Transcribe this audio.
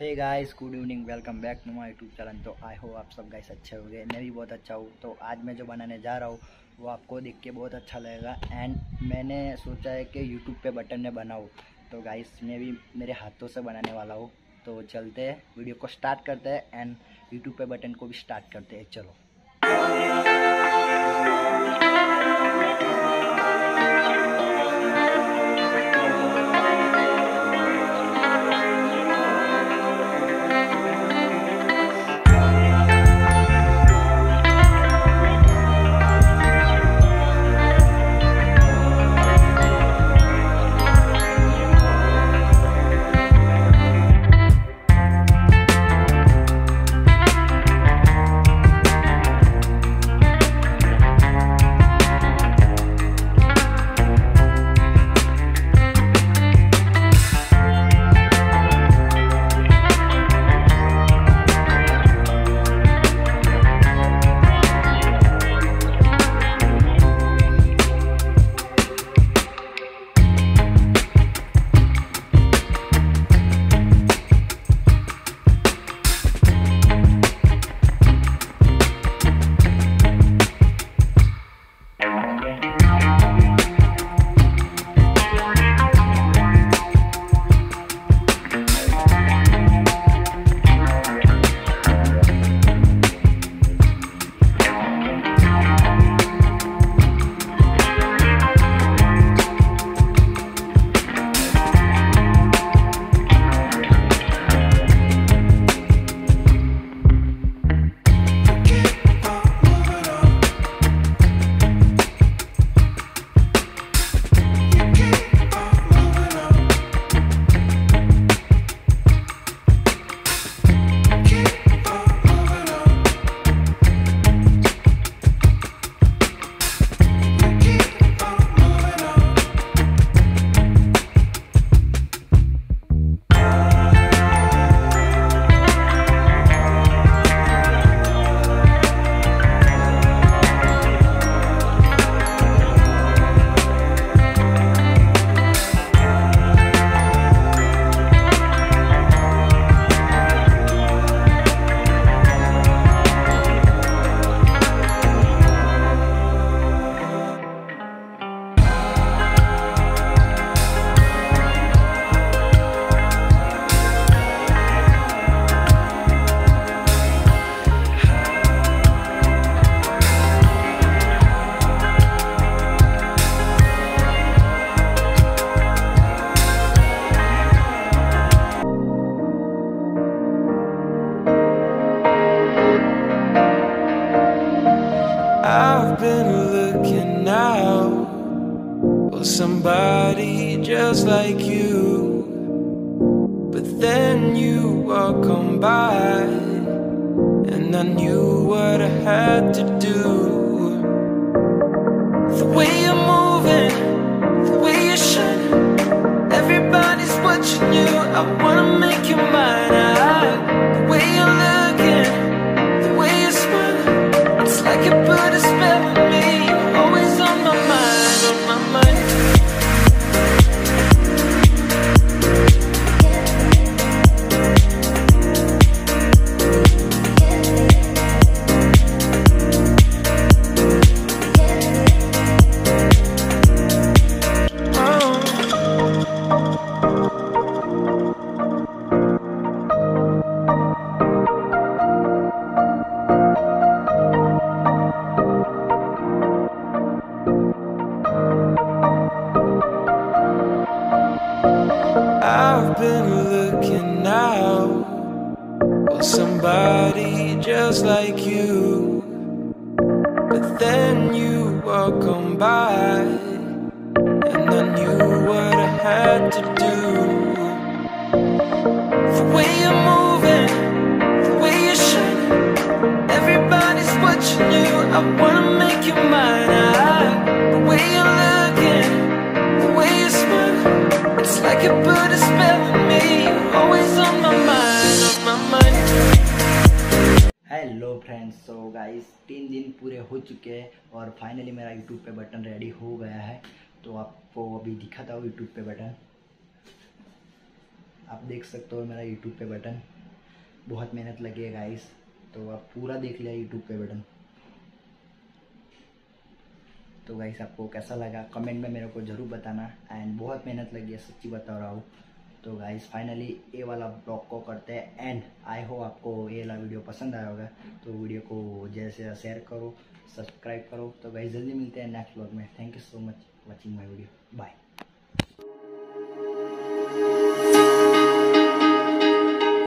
Hey guys good evening welcome back to my YouTube channel तो आई हो आप सब गाइस अच्छे हो गए मैं भी बहुत अच्छा हूँ। तो आज मैं जो बनाने जा रहा हूँ, वो आपको देख के बहुत अच्छा लगेगा। एंड मैंने सोचा है कि यूट्यूब पे बटन में बनाऊँ। तो गाइस मैं भी मेरे हाथों से बनाने वाला हूँ। तो चलते हैं वीडियो को स्टार्ट करते हैं। एंड यूट्यूब पे बटन को भी स्टार्ट करते हैं। चलो। I've been looking out for somebody just like you. But then you walk on by, and I knew what I had to do. The way you're moving, the way you're shining, everybody's watching you. I wanna make you mine. I, out for somebody just like you. But then you walk on by, and I knew what I had to do. The way you're moving, the way you're shining, everybody's watching you. I wanna make you mine. I, guys तीन दिन पूरे हो चुके हैं और finally मेरा YouTube पे button ready हो गया है। तो आपको अभी दिखाता हूँ यूट्यूब पे बटन आप देख सकते हो मेरा यूट्यूब पे बटन बहुत मेहनत लगी है गाइस तो आप पूरा देख लिया यूट्यूब पे बटन तो गाइस आपको कैसा लगा? कमेंट में मेरे को ज़रूर बताना। एंड बहुत मेहनत लगी है, सच्ची बता रहा हूँ। तो गाइज़ फाइनली ये वाला ब्लॉग को करते हैं एंड आई होप आपको ये वाला वीडियो पसंद आया होगा। तो वीडियो को जैसे शेयर करो सब्सक्राइब करो। तो गाइज़ जल्दी मिलते हैं नेक्स्ट ब्लॉग में. Thank you so much watching my video bye